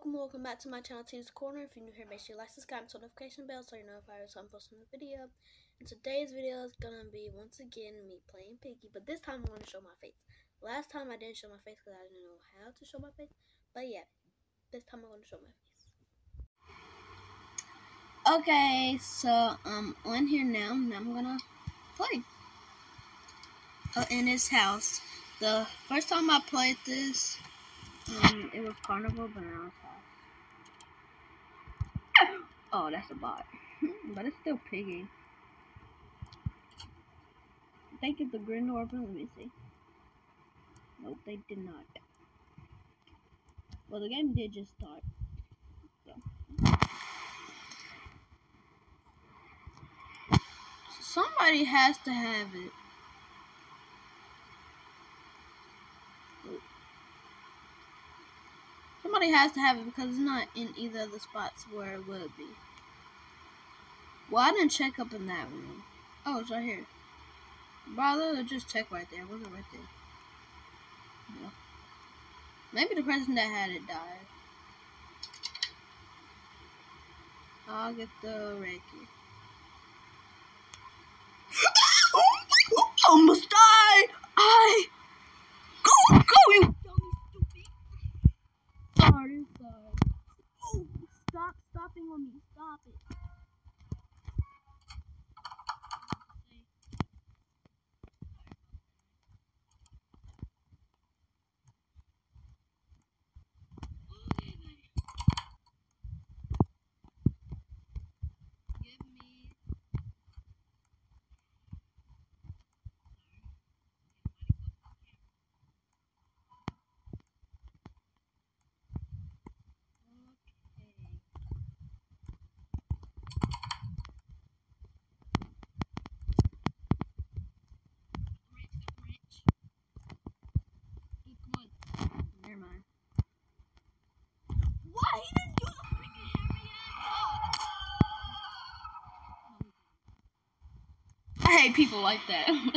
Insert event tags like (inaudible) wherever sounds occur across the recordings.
welcome, welcome back to my channel, Tia's Corner. If you're new here, make sure you like, subscribe, and turn notification bell so you know if I am posting a video. And today's video is gonna be once again me playing Piggy, but this time I'm gonna show my face. Last time I didn't show my face because I didn't know how to show my face, but yeah, this time I'm gonna show my face. Okay, so I'm on here now, now I'm gonna play. Oh, in his house. The first time I played this, um, it was Carnival, but now it's. Oh, that's a bot. Hmm, but it's still Piggy. I think it's the Green Orphan. Let me see. Nope, they did not. Well, the game did just start. So. Somebody has to have it. Somebody has to have it because it's not in either of the spots where it would be. Well, I didn't check up in that room. Oh, it's right here. Brother, just check right there. Was it right there? Yeah. Maybe the person that had it died. I'll get the Reiki. (gasps) Oh almost died! I... Go, go, you dummy stupid! Oh, stop stopping on me. Stop it. Never mind. What? He didn't do the freaking Harry I hate people like that. (laughs)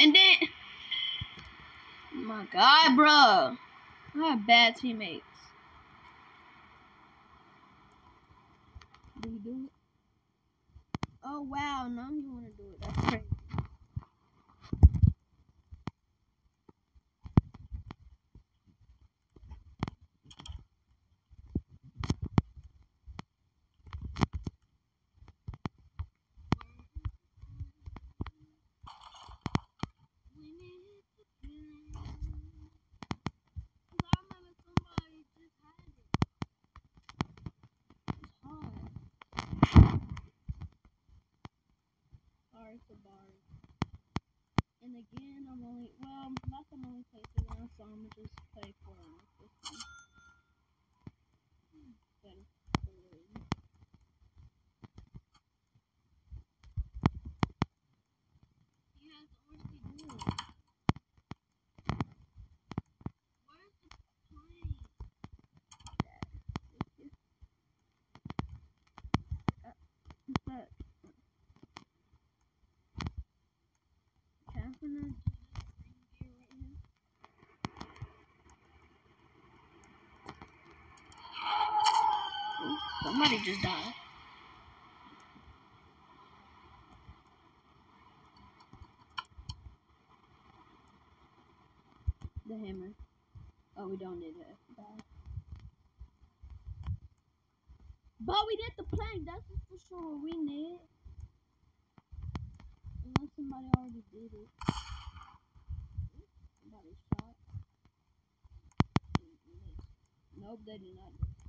and then, my God, bro, I have bad teammates. Did he do it? Oh wow, now you want to do it. That's crazy. And again, I'm only, well, not I'm only play two rounds, so I'm gonna just play four rounds this time. Better for you. He has the RC duel. Where's the plane? Uh, what's that? Catherine Somebody just died. The hammer. Oh, we don't need it. Die. But we did the plank. That's for sure. We need. Unless somebody already did it. Somebody shot. Nope, they did not do it.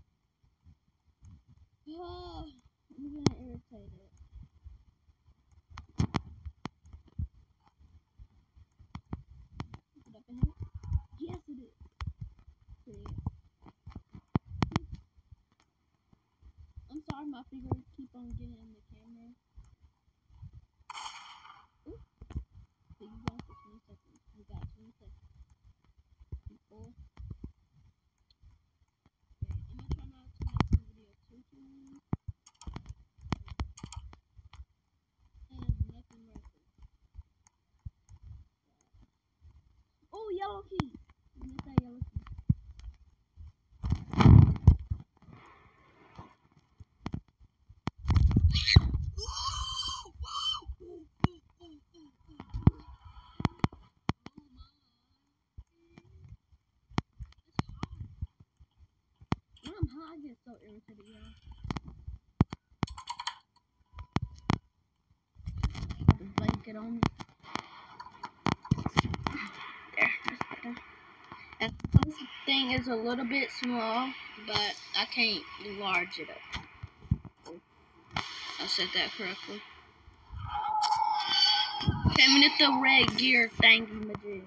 Oh, (sighs) I'm getting irritated. Is it up in here? Yes, it is. Pretty. I'm sorry, my finger keep on getting in the camera. Ooh. So you got for 20 seconds. You got 20 seconds. People. Okay, I'm gonna try not to make the video too too long. And yellow key. Get that yellow key. When Get so irritated, y'all. The blanket on. There, that's better. And this thing is a little bit small, but I can't enlarge it up. I said that correctly. Okay, we need the red gear thingy majig.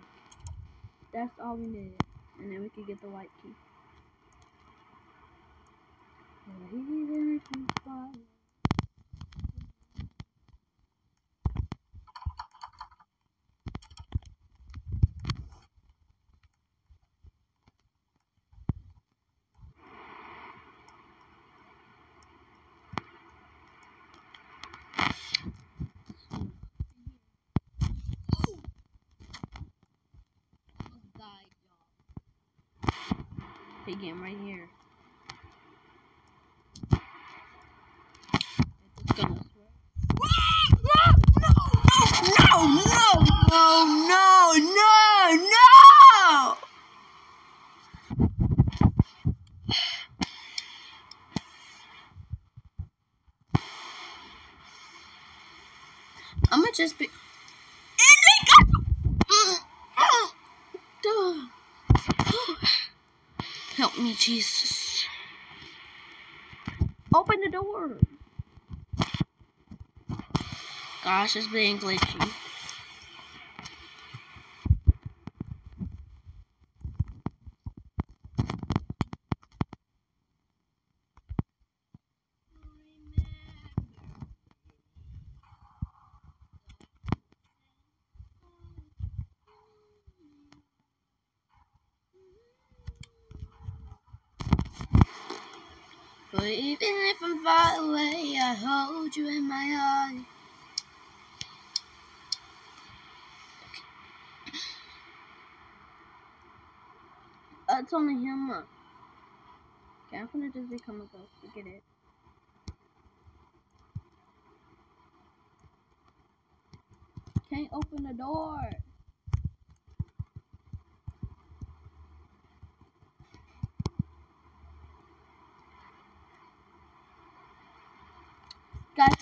That's all we need. And then we can get the white key. Even if you fall. Big game right here. It's gonna No, no, no, no, no, no! I'm gonna just be. Help me, Jesus. Open the door. Gosh, it's being glitchy. But even if I'm far away, I hold you in my heart. That's only him. Okay, I'm gonna just become a ghost. Forget it. Can't open the door. Guys,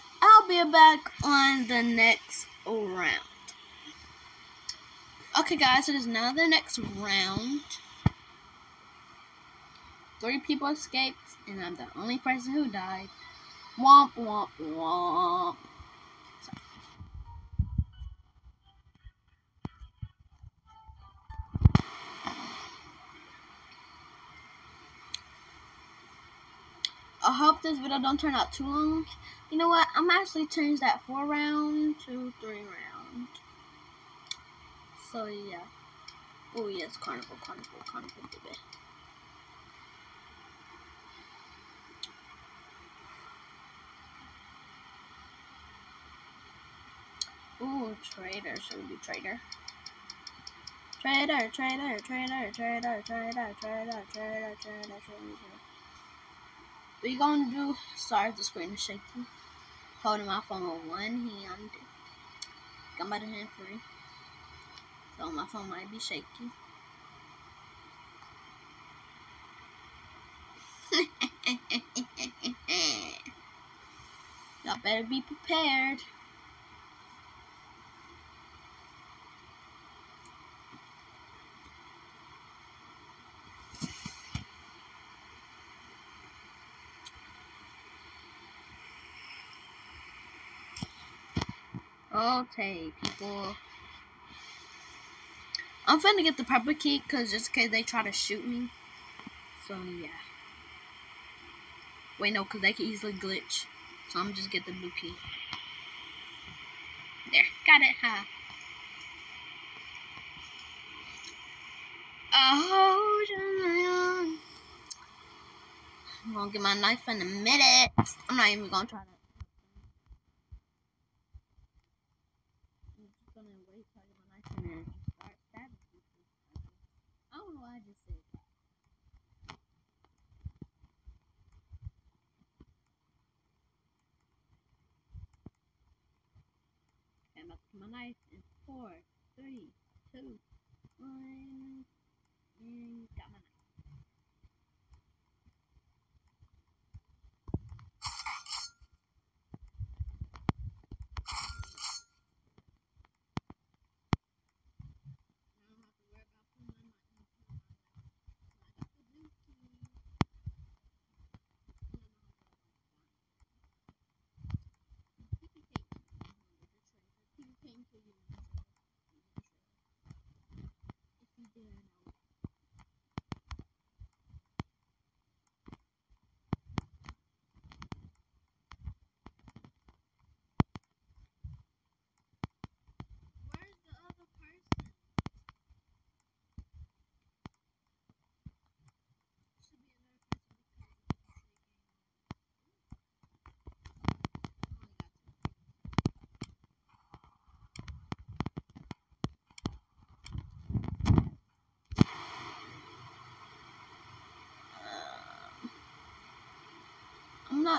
Back on the next round. Okay, guys, it is now the next round. Three people escaped, and I'm the only person who died. Womp, womp, womp. Hope this video don't turn out too long. You know what? I'm actually change that four round to three round. So yeah. Oh yes, carnival, carnival, carnival, baby. Ooh, trader. Should we do trader? Trader, trader, trader, trader, trader, trader, trader, trader, trader. We gonna do. Sorry, the screen is shaking. Holding my phone with one hand. I'm about to hand free. So my phone might be shaky. (laughs) Y'all better be prepared. Okay, people. I'm finna get the purple key because just in case they try to shoot me. So, yeah. Wait, no, because they can easily glitch. So, I'm just get the blue key. There, got it, huh? Oh, I'm gonna get my knife in a minute. I'm not even gonna try that. Nice.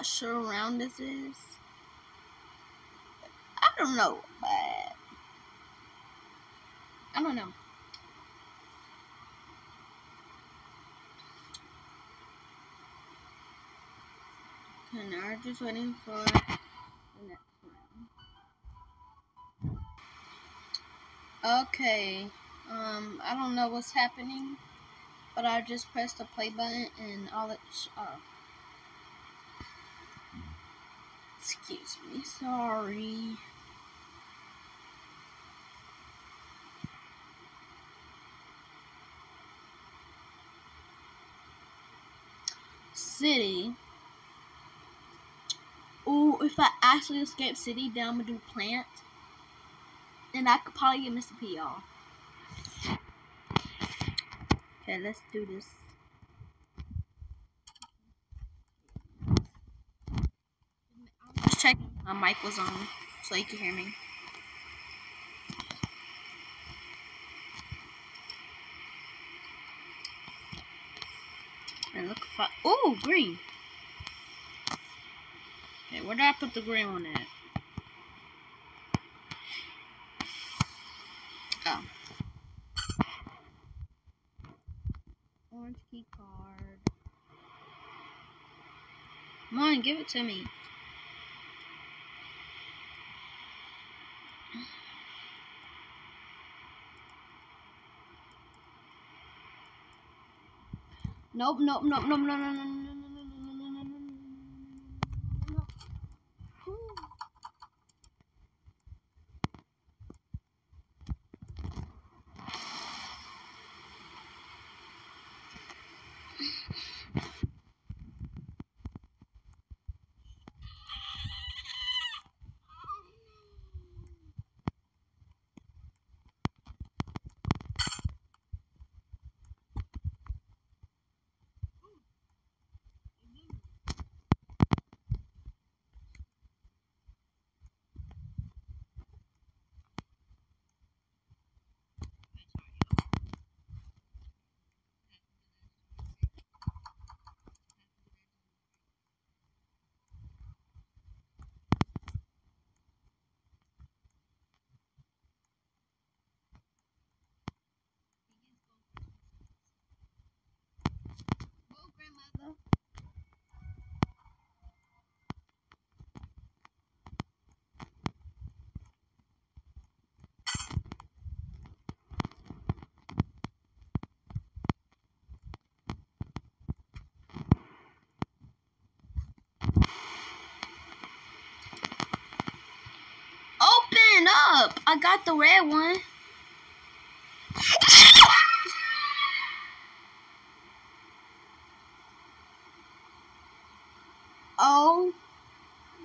Sure round this is. I don't know, but I don't know. Okay, now we're just waiting for the next round. Okay, um, I don't know what's happening, but I just pressed the play button and all it's, Sh- oh. Excuse me, sorry. City. Ooh, if I actually escape city, then I'm gonna do plant. And I could probably get Mr. P, y'all. Okay, let's do this. Just checking my mic was on so you can hear me. And look for oh green. Okay, where did I put the green one at? Oh. Orange key card. Come on, give it to me. Nope, nope, nope, nope, no, no, no, no. I got the red one. Oh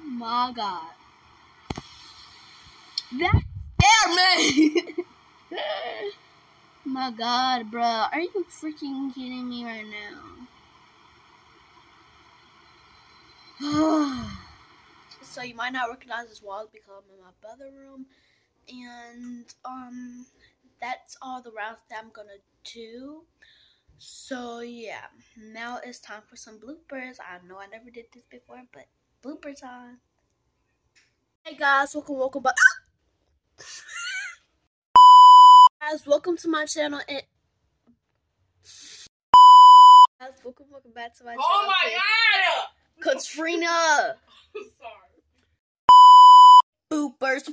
my god. That scared me! (laughs) my god, bruh. Are you freaking kidding me right now? (sighs) so you might not recognize this wall because I'm in my brother room. And um that's all the rounds that I'm gonna do. So yeah, now it's time for some bloopers. I know I never did this before, but blooper time. Hey guys, welcome, welcome back (laughs) guys, welcome to my channel and guys, welcome, welcome back to my channel. Oh my god! Katrina! (laughs) Sorry. Boopers.